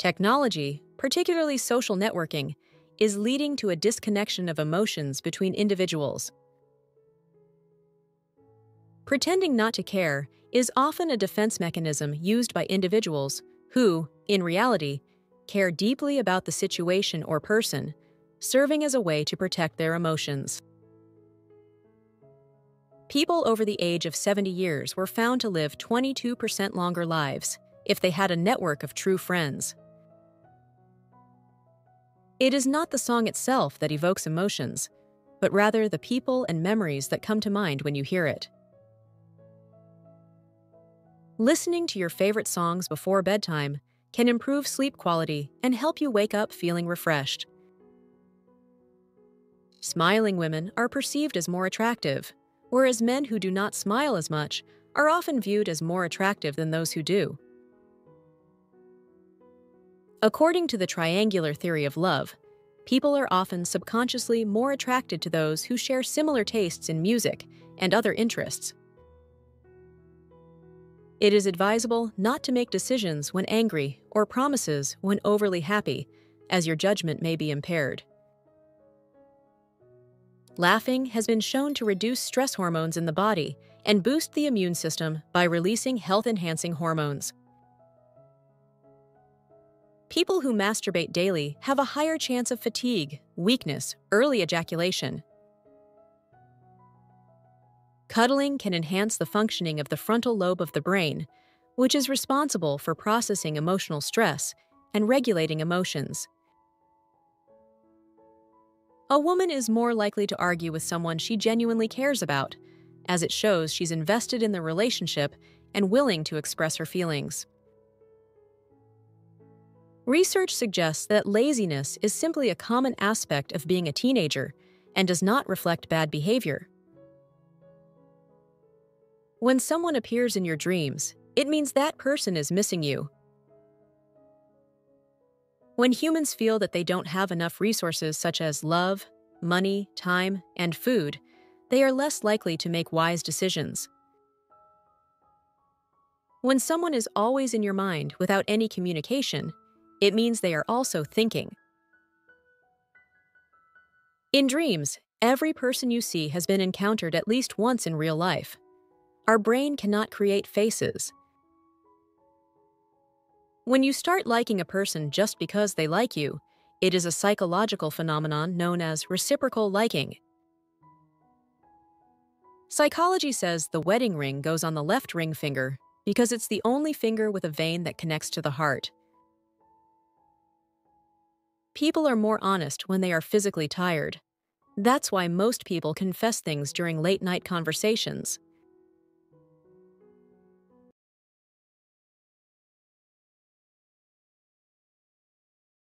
Technology, particularly social networking, is leading to a disconnection of emotions between individuals. Pretending not to care is often a defense mechanism used by individuals who, in reality, care deeply about the situation or person, serving as a way to protect their emotions. People over the age of 70 years were found to live 22% longer lives if they had a network of true friends. It is not the song itself that evokes emotions, but rather the people and memories that come to mind when you hear it. Listening to your favorite songs before bedtime can improve sleep quality and help you wake up feeling refreshed. Smiling women are perceived as more attractive, whereas men who do not smile as much are often viewed as more attractive than those who do. According to the triangular theory of love, people are often subconsciously more attracted to those who share similar tastes in music and other interests. It is advisable not to make decisions when angry or promises when overly happy, as your judgment may be impaired. Laughing has been shown to reduce stress hormones in the body and boost the immune system by releasing health enhancing hormones. People who masturbate daily have a higher chance of fatigue, weakness, early ejaculation. Cuddling can enhance the functioning of the frontal lobe of the brain, which is responsible for processing emotional stress and regulating emotions. A woman is more likely to argue with someone she genuinely cares about, as it shows she's invested in the relationship and willing to express her feelings. Research suggests that laziness is simply a common aspect of being a teenager and does not reflect bad behavior. When someone appears in your dreams, it means that person is missing you when humans feel that they don't have enough resources such as love, money, time, and food, they are less likely to make wise decisions. When someone is always in your mind without any communication, it means they are also thinking. In dreams, every person you see has been encountered at least once in real life. Our brain cannot create faces, when you start liking a person just because they like you, it is a psychological phenomenon known as reciprocal liking. Psychology says the wedding ring goes on the left ring finger because it's the only finger with a vein that connects to the heart. People are more honest when they are physically tired. That's why most people confess things during late night conversations.